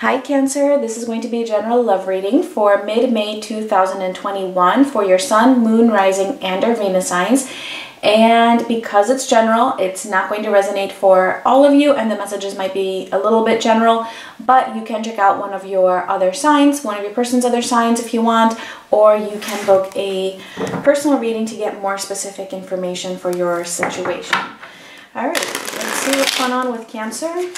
Hi Cancer, this is going to be a general love reading for mid-May 2021 for your Sun, Moon, Rising, and or Venus signs. And because it's general, it's not going to resonate for all of you and the messages might be a little bit general, but you can check out one of your other signs, one of your person's other signs if you want, or you can book a personal reading to get more specific information for your situation. All right, let's see what's going on with Cancer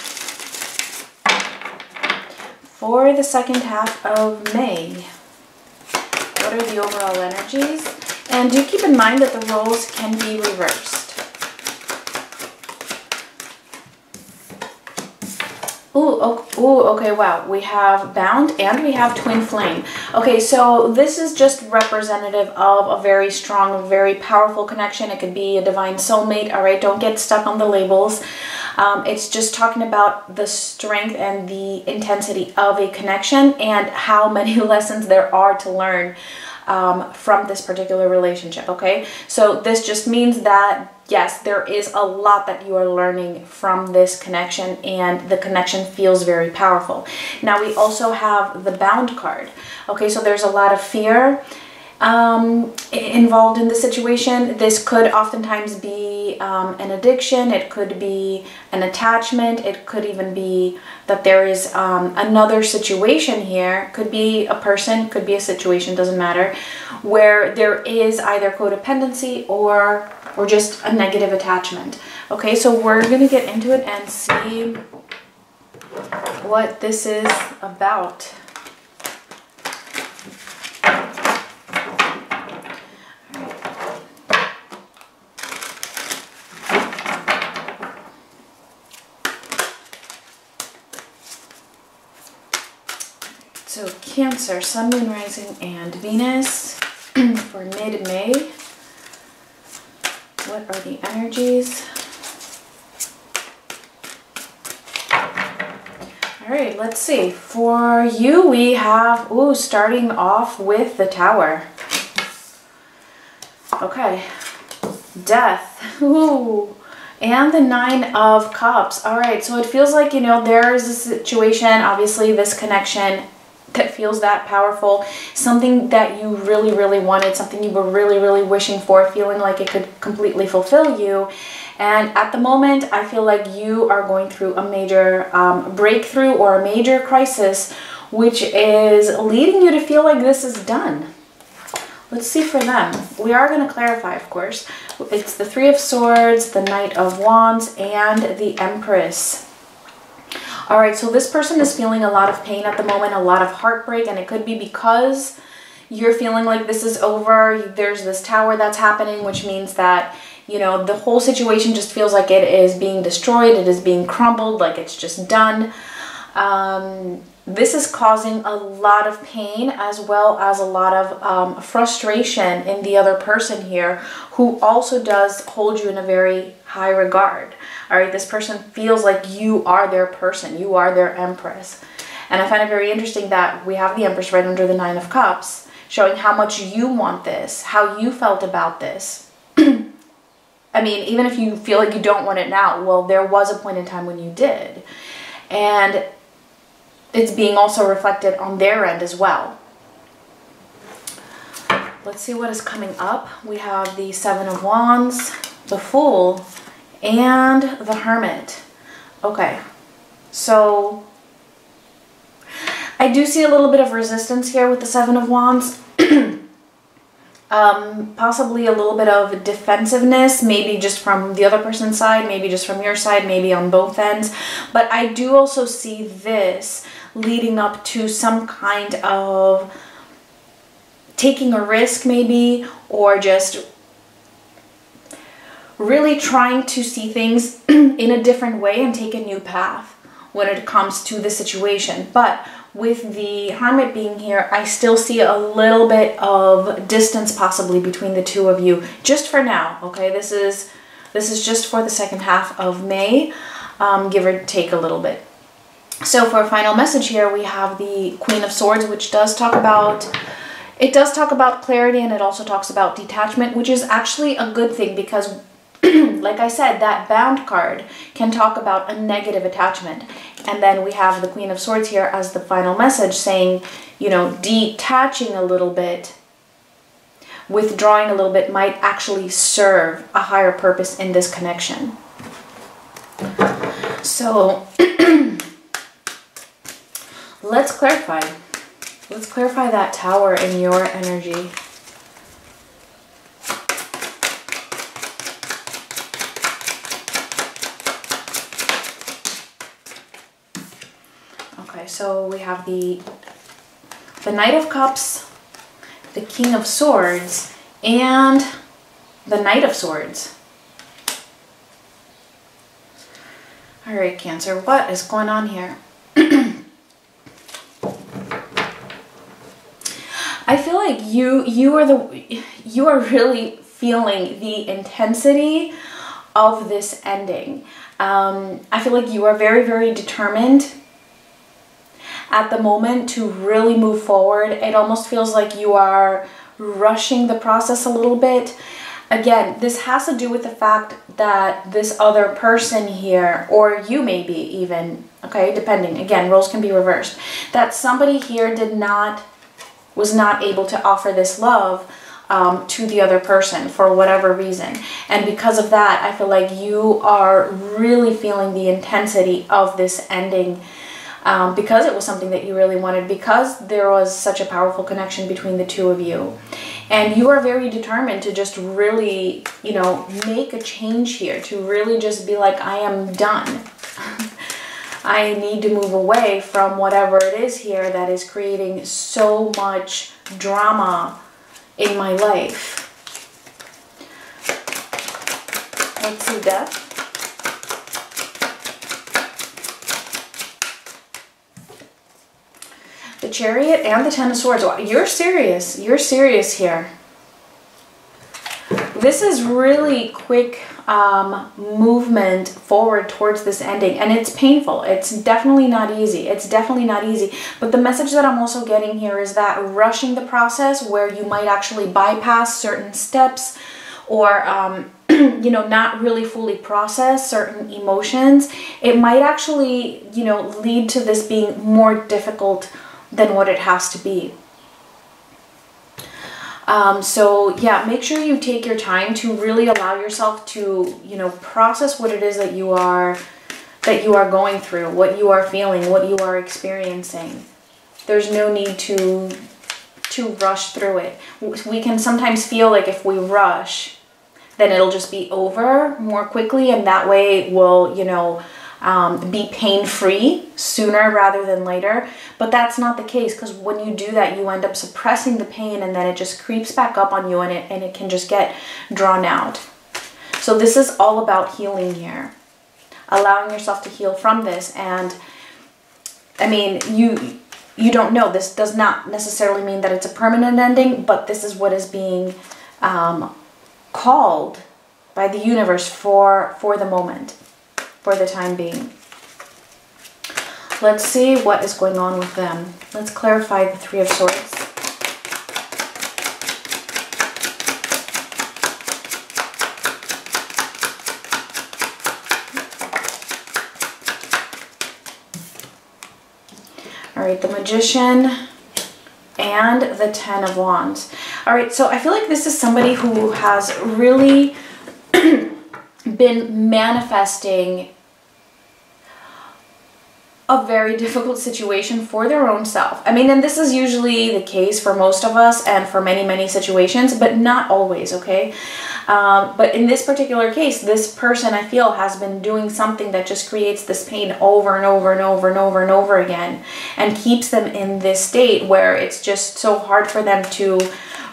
for the second half of May. What are the overall energies? And do keep in mind that the roles can be reversed. Ooh, oh, ooh, okay, wow. We have Bound and we have Twin Flame. Okay, so this is just representative of a very strong, very powerful connection. It could be a divine soulmate, all right? Don't get stuck on the labels. Um, it's just talking about the strength and the intensity of a connection and how many lessons there are to learn um, from this particular relationship, okay? So this just means that, yes, there is a lot that you are learning from this connection and the connection feels very powerful. Now we also have the bound card, okay? So there's a lot of fear um, involved in the situation. This could oftentimes be um, an addiction, it could be an attachment, it could even be that there is um, another situation here, could be a person, could be a situation, doesn't matter, where there is either codependency or, or just a negative attachment. Okay, so we're to get into it and see what this is about. So Cancer, Sun, Moon, Rising, and Venus for mid-May. What are the energies? All right, let's see. For you, we have, ooh, starting off with the Tower. Okay, Death. Ooh, and the Nine of Cups. All right, so it feels like, you know, there is a situation, obviously this connection that feels that powerful, something that you really, really wanted, something you were really, really wishing for, feeling like it could completely fulfill you. And at the moment, I feel like you are going through a major um, breakthrough or a major crisis, which is leading you to feel like this is done. Let's see for them. We are going to clarify, of course. It's the Three of Swords, the Knight of Wands, and the Empress. All right, so this person is feeling a lot of pain at the moment, a lot of heartbreak, and it could be because you're feeling like this is over. There's this tower that's happening, which means that, you know, the whole situation just feels like it is being destroyed, it is being crumbled, like it's just done. Um, this is causing a lot of pain as well as a lot of um, frustration in the other person here who also does hold you in a very high regard. All right, this person feels like you are their person, you are their empress. And I find it very interesting that we have the empress right under the nine of cups, showing how much you want this, how you felt about this. I mean, even if you feel like you don't want it now, well, there was a point in time when you did. And it's being also reflected on their end as well. Let's see what is coming up. We have the Seven of Wands, the Fool, and the Hermit. Okay, so I do see a little bit of resistance here with the Seven of Wands. um, possibly a little bit of defensiveness, maybe just from the other person's side, maybe just from your side, maybe on both ends. But I do also see this leading up to some kind of taking a risk maybe or just really trying to see things in a different way and take a new path when it comes to the situation. But with the hermit being here, I still see a little bit of distance possibly between the two of you, just for now, okay? This is, this is just for the second half of May, um, give or take a little bit. So for a final message here, we have the Queen of Swords, which does talk about, it does talk about clarity and it also talks about detachment, which is actually a good thing because like I said, that bound card can talk about a negative attachment. And then we have the Queen of Swords here as the final message saying, you know, detaching a little bit, withdrawing a little bit might actually serve a higher purpose in this connection. So let's clarify. Let's clarify that tower in your energy. Okay, so we have the the Knight of Cups, the King of Swords, and the Knight of Swords. All right, Cancer, what is going on here? I feel like you you are the you are really feeling the intensity of this ending. Um, I feel like you are very very determined at the moment to really move forward. It almost feels like you are rushing the process a little bit. Again, this has to do with the fact that this other person here, or you maybe even, okay, depending, again, roles can be reversed, that somebody here did not, was not able to offer this love um, to the other person for whatever reason. And because of that, I feel like you are really feeling the intensity of this ending um, because it was something that you really wanted, because there was such a powerful connection between the two of you. And you are very determined to just really, you know, make a change here, to really just be like, I am done. I need to move away from whatever it is here that is creating so much drama in my life. Let's see death. the chariot and the ten of swords. You're serious. You're serious here. This is really quick um, movement forward towards this ending and it's painful. It's definitely not easy. It's definitely not easy. But the message that I'm also getting here is that rushing the process where you might actually bypass certain steps or um, you know not really fully process certain emotions it might actually you know lead to this being more difficult than what it has to be. Um, so yeah, make sure you take your time to really allow yourself to, you know, process what it is that you are, that you are going through, what you are feeling, what you are experiencing. There's no need to, to rush through it. We can sometimes feel like if we rush, then it'll just be over more quickly and that way we'll, you know, um, be pain free sooner rather than later. But that's not the case because when you do that, you end up suppressing the pain and then it just creeps back up on you and it, and it can just get drawn out. So, this is all about healing here, allowing yourself to heal from this. And I mean, you. You don't know. This does not necessarily mean that it's a permanent ending, but this is what is being um, called by the universe for for the moment for the time being. Let's see what is going on with them. Let's clarify the Three of Swords. All right, the Magician and the Ten of Wands. All right, so I feel like this is somebody who has really been manifesting a very difficult situation for their own self. I mean, and this is usually the case for most of us and for many, many situations, but not always, okay? Um, but in this particular case, this person I feel has been doing something that just creates this pain over and over and over and over and over again and keeps them in this state where it's just so hard for them to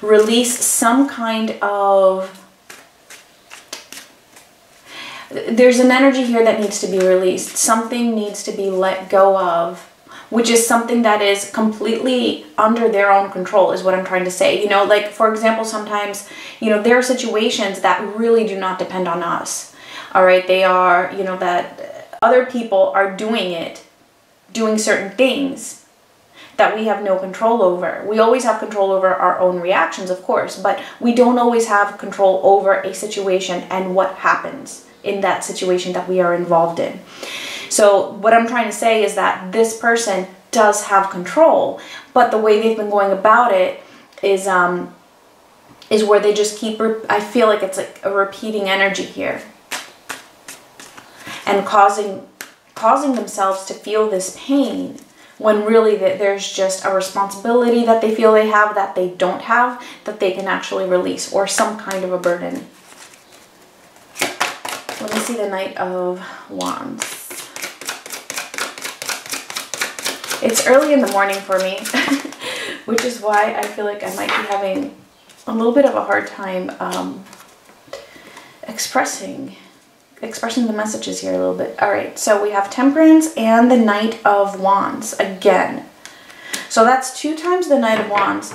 release some kind of there's an energy here that needs to be released. Something needs to be let go of, which is something that is completely under their own control, is what I'm trying to say. You know, like for example, sometimes, you know, there are situations that really do not depend on us. All right, they are, you know, that other people are doing it, doing certain things that we have no control over. We always have control over our own reactions, of course, but we don't always have control over a situation and what happens in that situation that we are involved in. So what I'm trying to say is that this person does have control, but the way they've been going about it is um is where they just keep I feel like it's like a repeating energy here. And causing causing themselves to feel this pain when really that there's just a responsibility that they feel they have that they don't have that they can actually release or some kind of a burden. See the Knight of Wands. It's early in the morning for me, which is why I feel like I might be having a little bit of a hard time um, expressing expressing the messages here a little bit. All right, so we have Temperance and the Knight of Wands again. So that's two times the Knight of Wands.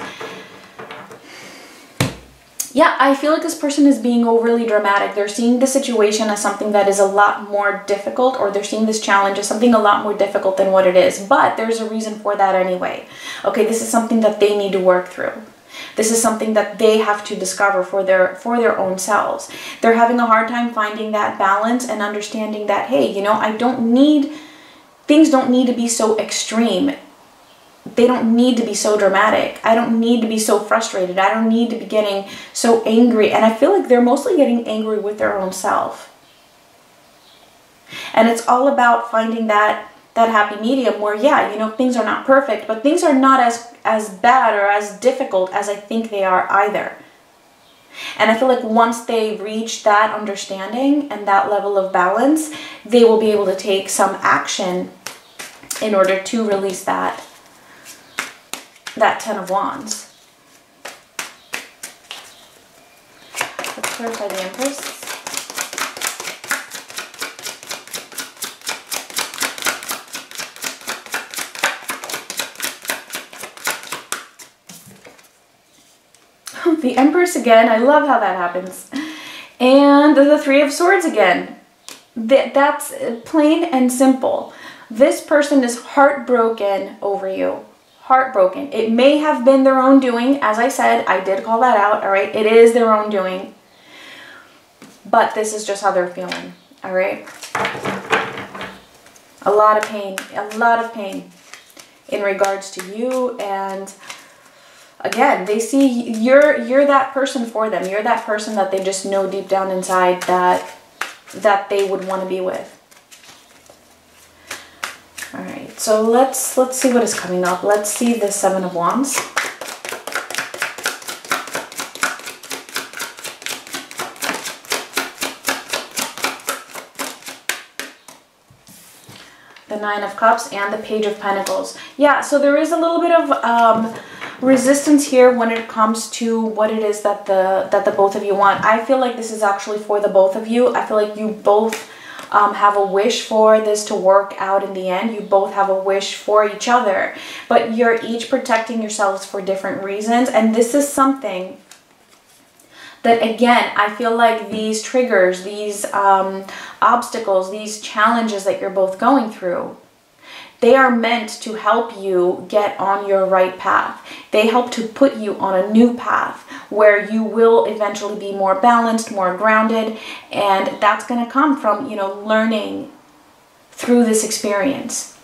Yeah, I feel like this person is being overly dramatic. They're seeing the situation as something that is a lot more difficult, or they're seeing this challenge as something a lot more difficult than what it is. But there's a reason for that anyway. Okay, this is something that they need to work through. This is something that they have to discover for their for their own selves. They're having a hard time finding that balance and understanding that hey, you know, I don't need things don't need to be so extreme. They don't need to be so dramatic. I don't need to be so frustrated. I don't need to be getting so angry. And I feel like they're mostly getting angry with their own self. And it's all about finding that that happy medium where yeah you know things are not perfect but things are not as as bad or as difficult as i think they are either and i feel like once they reach that understanding and that level of balance they will be able to take some action in order to release that that ten of wands let's clarify the empress the Empress again. I love how that happens. And the Three of Swords again. That, that's plain and simple. This person is heartbroken over you. Heartbroken. It may have been their own doing. As I said, I did call that out. All right. It is their own doing. But this is just how they're feeling. All right. A lot of pain. A lot of pain in regards to you and again they see you're you're that person for them you're that person that they just know deep down inside that that they would want to be with all right so let's let's see what is coming up let's see the seven of wands the nine of cups and the page of pentacles yeah so there is a little bit of um resistance here when it comes to what it is that the that the both of you want. I feel like this is actually for the both of you. I feel like you both um, have a wish for this to work out in the end. You both have a wish for each other, but you're each protecting yourselves for different reasons. And this is something that again, I feel like these triggers, these um, obstacles, these challenges that you're both going through, they are meant to help you get on your right path. They help to put you on a new path where you will eventually be more balanced, more grounded, and that's going to come from, you know, learning through this experience.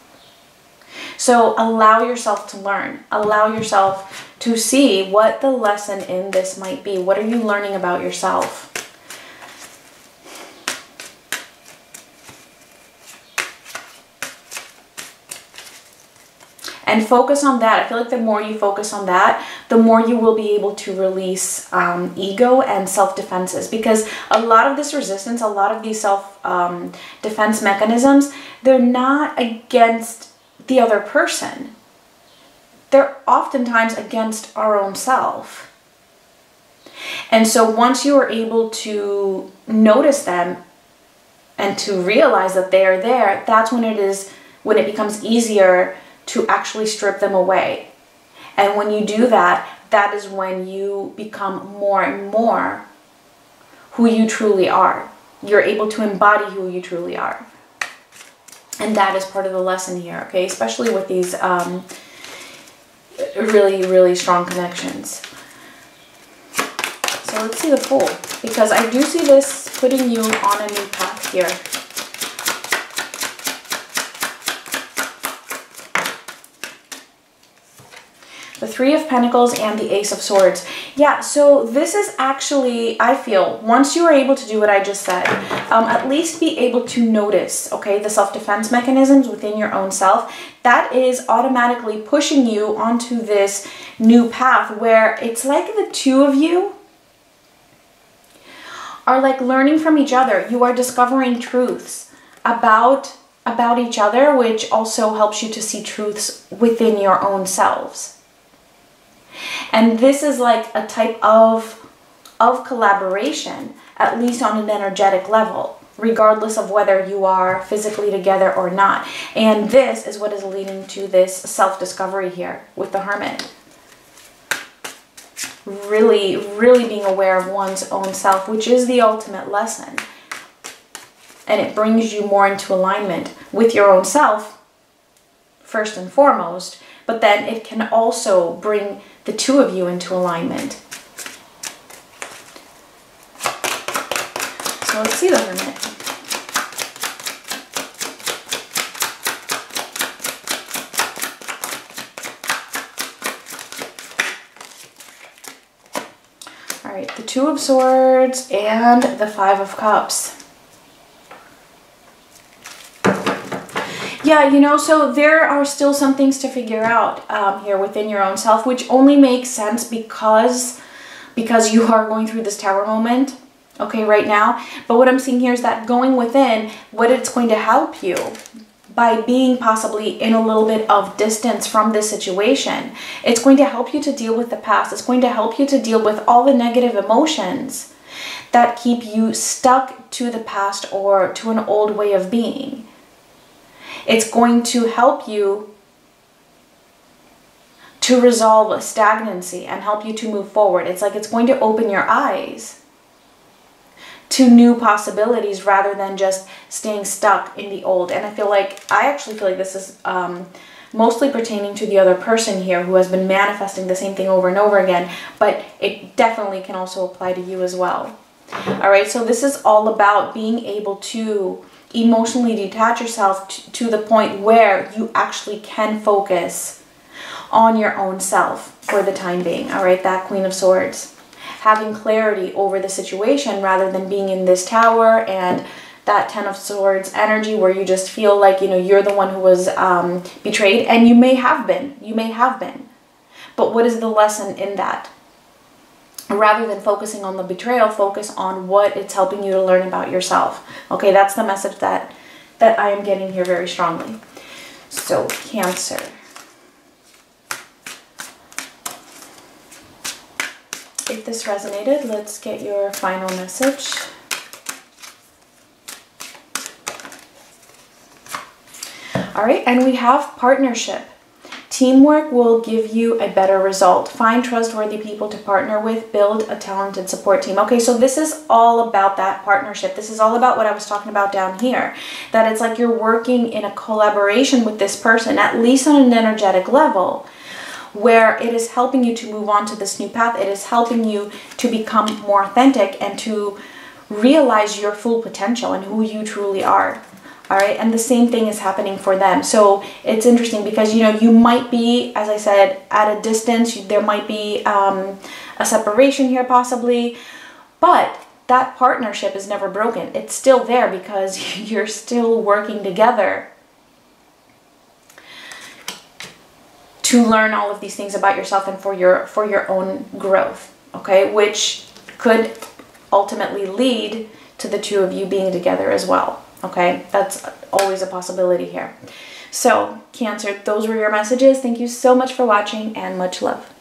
So allow yourself to learn. Allow yourself to see what the lesson in this might be. What are you learning about yourself? And focus on that. I feel like the more you focus on that, the more you will be able to release um, ego and self-defenses because a lot of this resistance, a lot of these self-defense um, mechanisms, they're not against the other person. They're oftentimes against our own self. And so once you are able to notice them and to realize that they are there, that's when it is when it becomes easier to actually strip them away. And when you do that, that is when you become more and more who you truly are. You're able to embody who you truly are. And that is part of the lesson here, okay? Especially with these um, really, really strong connections. So let's see the Fool. Because I do see this putting you on a new path here. Three of Pentacles and the Ace of Swords. Yeah, so this is actually, I feel, once you are able to do what I just said, um, at least be able to notice, okay, the self-defense mechanisms within your own self, that is automatically pushing you onto this new path where it's like the two of you are like learning from each other. You are discovering truths about about each other, which also helps you to see truths within your own selves. And this is like a type of of collaboration, at least on an energetic level, regardless of whether you are physically together or not. And this is what is leading to this self-discovery here with the Hermit really, really being aware of one's own self, which is the ultimate lesson. And it brings you more into alignment with your own self, first and foremost, but then it can also bring the two of you into alignment. So let's see the Hermit. All right, the Two of Swords and the Five of Cups. Yeah, you know, so there are still some things to figure out um, here within your own self, which only makes sense because because you are going through this tower moment, okay, right now. But what I'm seeing here is that going within, what it's going to help you by being possibly in a little bit of distance from this situation. It's going to help you to deal with the past. It's going to help you to deal with all the negative emotions that keep you stuck to the past or to an old way of being. It's going to help you to resolve stagnancy and help you to move forward. It's like it's going to open your eyes to new possibilities rather than just staying stuck in the old. And I feel like, I actually feel like this is um, mostly pertaining to the other person here who has been manifesting the same thing over and over again, but it definitely can also apply to you as well. All right, so this is all about being able to emotionally detach yourself to the point where you actually can focus on your own self for the time being. All right, that Queen of Swords having clarity over the situation rather than being in this tower and that Ten of Swords energy where you just feel like, you know, you're the one who was um, betrayed. And you may have been. You may have been. But what is the lesson in that? Rather than focusing on the betrayal, focus on what it's helping you to learn about yourself. Okay, that's the message that, that I am getting here very strongly. So, Cancer. If this resonated, let's get your final message. All right, and we have partnership. Teamwork will give you a better result. Find trustworthy people to partner with. Build a talented support team. Okay, so this is all about that partnership. This is all about what I was talking about down here. That it's like you're working in a collaboration with this person, at least on an energetic level where it is helping you to move on to this new path. It is helping you to become more authentic and to realize your full potential and who you truly are. All right, and the same thing is happening for them. So it's interesting because you know you might be, as I said, at a distance. There might be um, a separation here, possibly, but that partnership is never broken. It's still there because you're still working together to learn all of these things about yourself and for your for your own growth okay which could ultimately lead to the two of you being together as well okay? That's always a possibility here. So cancer those were your messages. Thank you so much for watching and much love